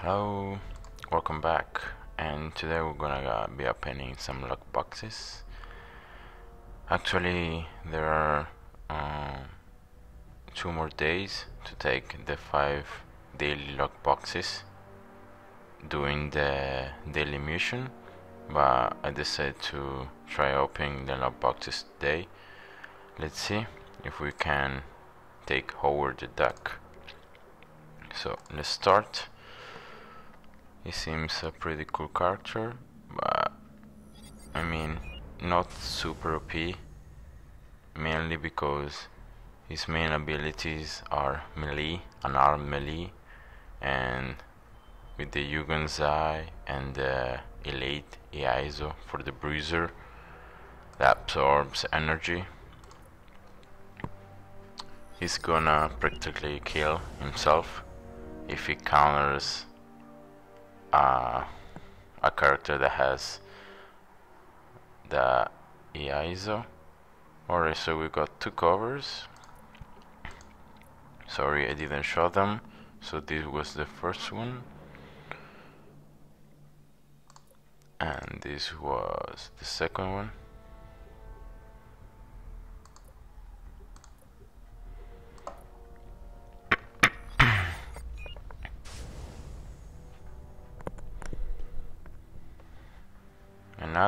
Hello, welcome back. And today we're gonna be opening some lock boxes. Actually, there are uh, two more days to take the five daily lock boxes doing the daily mission, but I decided to try opening the lock boxes today. Let's see if we can take Howard the Duck. So let's start. He seems a pretty cool character, but I mean, not super OP, mainly because his main abilities are melee, unarmed melee, and with the Yugonzai and the Elite Iaizo for the Bruiser that absorbs energy. He's gonna practically kill himself if he counters uh, a character that has the Iaizo. Alright, so we got two covers. Sorry, I didn't show them. So this was the first one. And this was the second one.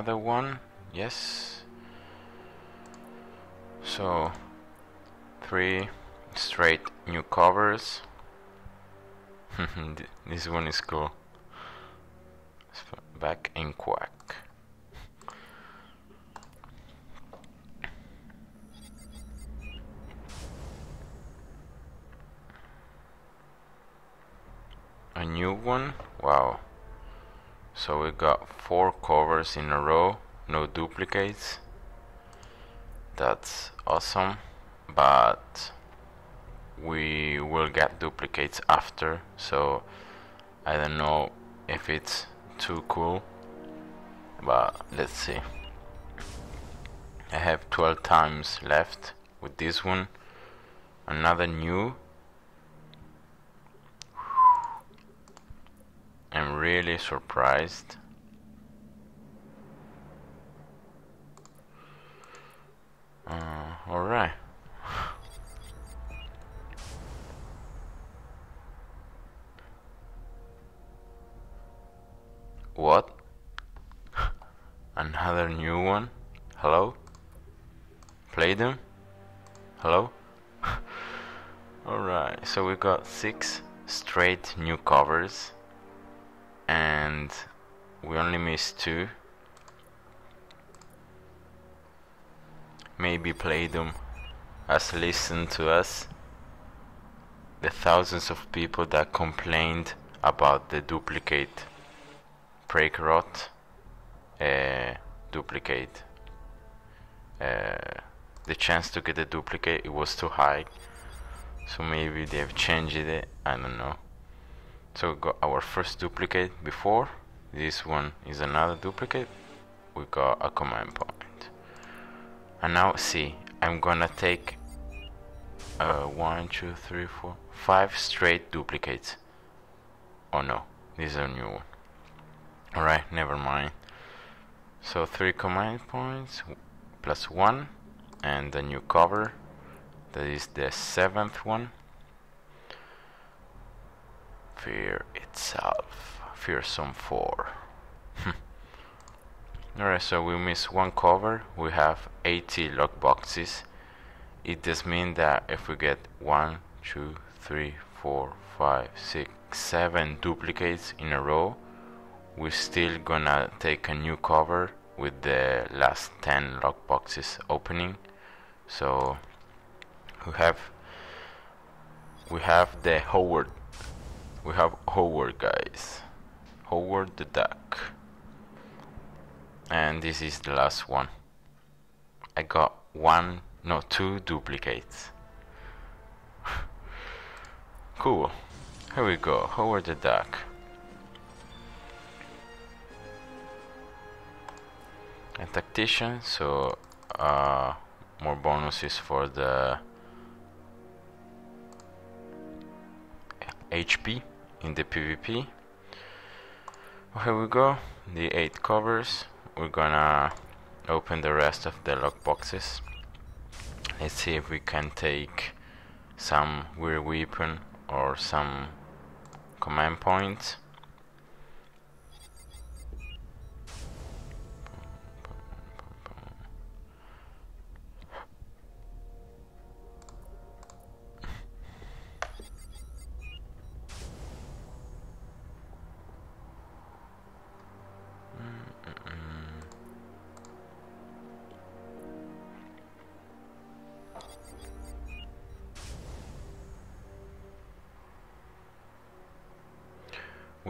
Another one, yes. So, three straight new covers. this one is cool. Back in Quack. A new one? Wow. So we got four covers in a row, no duplicates. That's awesome, but we will get duplicates after, so I don't know if it's too cool, but let's see. I have 12 times left with this one. Another new I'm really surprised. Uh, Alright. What? Another new one? Hello? Playdom? Hello? Alright, so we got six straight new covers and we only missed two. Maybe Playdom as listen to us. The thousands of people that complained about the duplicate Prekarot uh, duplicate. Uh, the chance to get a duplicate it was too high, so maybe they've changed it. I don't know. So we got our first duplicate before. This one is another duplicate. We got a command point. And now see, I'm gonna take uh, one, two, three, four, five straight duplicates. Oh no, this is a new one. Alright, never mind. So three command points plus one and the new cover. That is the seventh one fear itself. Fearsome 4. Alright, so we miss one cover. We have 80 lock boxes. It does mean that if we get 1, 2, 3, 4, 5, 6, 7 duplicates in a row, we're still gonna take a new cover with the last 10 lock boxes opening. So we have we have the Howard we have Howard guys. Howard the duck. And this is the last one. I got one no two duplicates. Cool. Here we go. Howard the duck. A tactician so uh, more bonuses for the HP in the PvP here we go the eight covers. We're gonna open the rest of the lock boxes. Let's see if we can take some weird weapon or some command points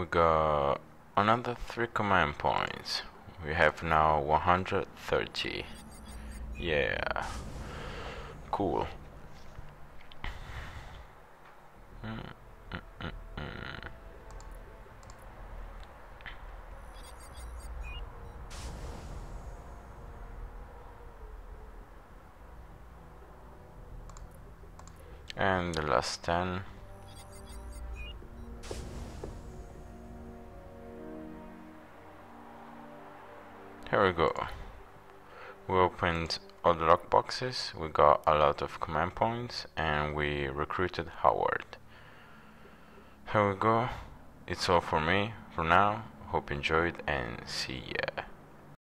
we got another three command points. We have now 130 yeah. Cool. Mm -mm -mm and the last 10 Here we go. We opened all the lock boxes, we got a lot of command points, and we recruited Howard. Here we go. It's all for me for now. Hope you enjoyed and see ya.